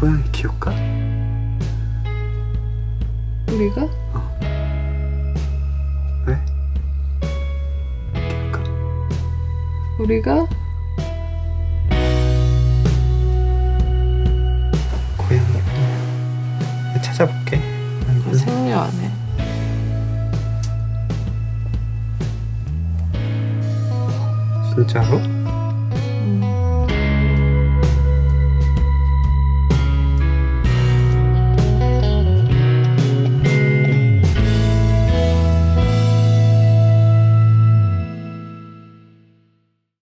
고양이 키울까? 우리가? 어. 왜? 키울까? 우리가? 고양이 내가 찾아볼게 아이고, 생류 안 해. 진짜로? 음.